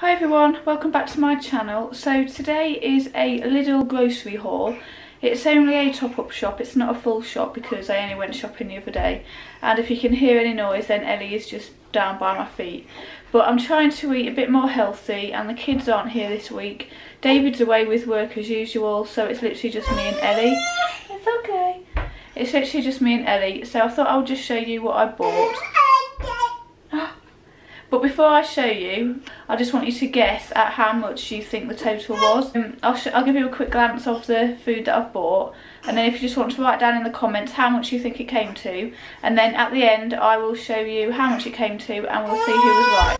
Hi everyone, welcome back to my channel. So today is a Lidl grocery haul. It's only a top-up shop, it's not a full shop because I only went shopping the other day. And if you can hear any noise then Ellie is just down by my feet. But I'm trying to eat a bit more healthy and the kids aren't here this week. David's away with work as usual so it's literally just me and Ellie. It's okay. It's literally just me and Ellie so I thought I would just show you what I bought. But before I show you, I just want you to guess at how much you think the total was. Um, I'll, I'll give you a quick glance of the food that I've bought and then if you just want to write down in the comments how much you think it came to and then at the end I will show you how much it came to and we'll see who was right.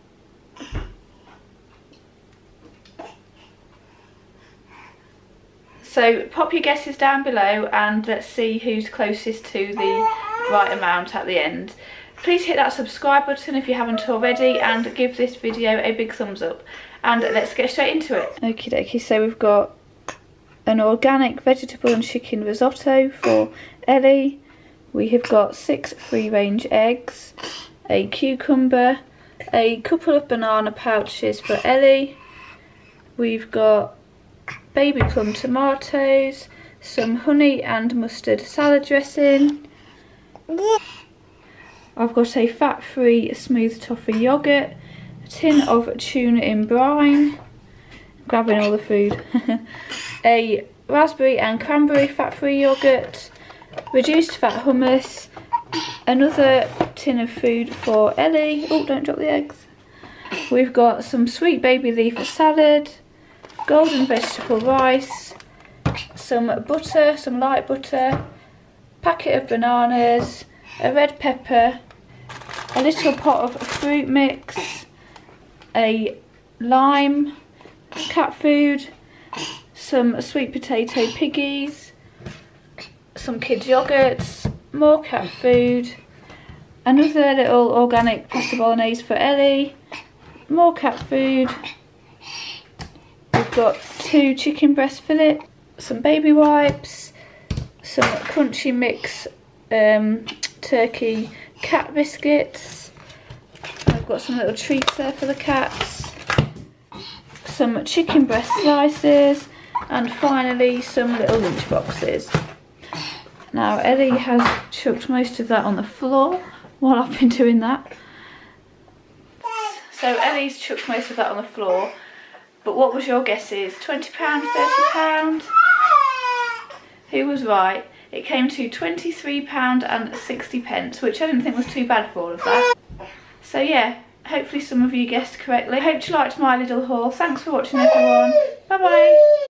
So pop your guesses down below and let's see who's closest to the right amount at the end. Please hit that subscribe button if you haven't already and give this video a big thumbs up. And let's get straight into it. Okie dokie, so we've got an organic vegetable and chicken risotto for Ellie. We have got six free range eggs, a cucumber, a couple of banana pouches for Ellie. We've got baby plum tomatoes, some honey and mustard salad dressing. I've got a fat-free smooth toffee yoghurt, a tin of tuna in brine, grabbing all the food, a raspberry and cranberry fat-free yoghurt, reduced fat hummus, another tin of food for Ellie, oh don't drop the eggs, we've got some sweet baby leaf salad, golden vegetable rice, some butter, some light butter, packet of bananas, a red pepper, a little pot of fruit mix, a lime, cat food, some sweet potato piggies, some kids yogurts, more cat food, another little organic pasta bolognese for Ellie, more cat food, we've got two chicken breast fillet, some baby wipes, some crunchy mix um, turkey cat biscuits. I've got some little treats there for the cats. Some chicken breast slices. And finally some little lunch boxes. Now Ellie has chucked most of that on the floor while I've been doing that. So Ellie's chucked most of that on the floor. But what was your guesses? £20, £30? Who was right? It came to £23 and 60 pence, which I didn't think was too bad for all of that. So yeah, hopefully some of you guessed correctly. I hope you liked my little haul. Thanks for watching everyone. Bye bye.